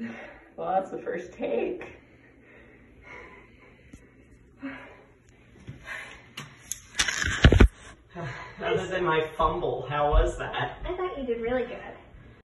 Well, that's the first take. Other than my fumble, how was that? I thought you did really good.